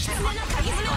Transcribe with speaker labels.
Speaker 1: 狐の鍵爪を